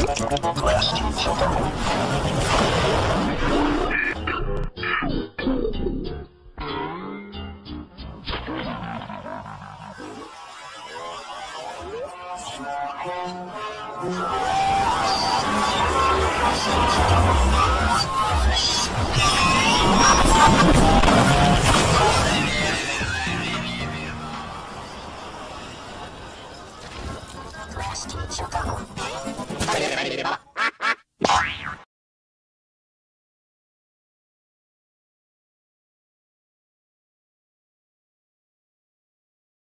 Rest in your Get him.